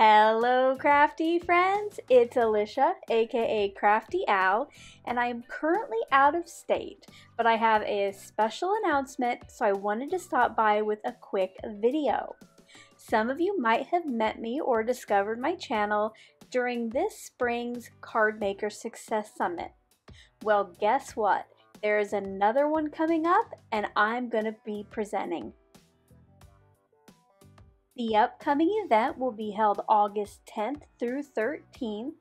Hello crafty friends, it's Alicia aka Crafty Al, and I am currently out of state but I have a special announcement so I wanted to stop by with a quick video. Some of you might have met me or discovered my channel during this spring's Card Maker Success Summit. Well guess what, there is another one coming up and I'm going to be presenting. The upcoming event will be held August 10th through 13th,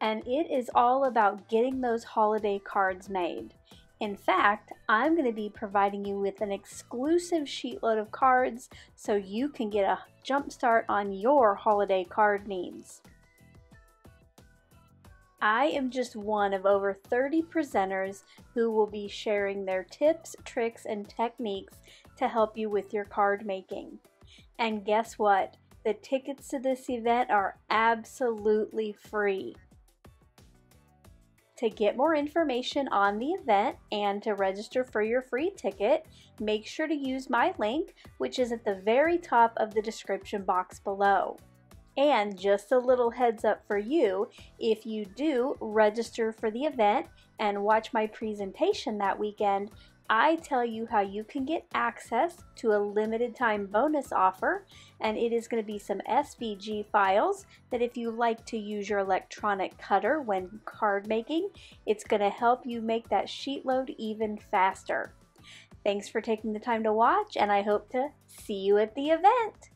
and it is all about getting those holiday cards made. In fact, I'm going to be providing you with an exclusive sheetload of cards so you can get a jump start on your holiday card needs. I am just one of over 30 presenters who will be sharing their tips, tricks, and techniques to help you with your card making. And guess what? The tickets to this event are absolutely free. To get more information on the event and to register for your free ticket, make sure to use my link, which is at the very top of the description box below. And just a little heads up for you, if you do register for the event and watch my presentation that weekend, I tell you how you can get access to a limited time bonus offer and it is going to be some SVG files that if you like to use your electronic cutter when card making, it's going to help you make that sheet load even faster. Thanks for taking the time to watch and I hope to see you at the event.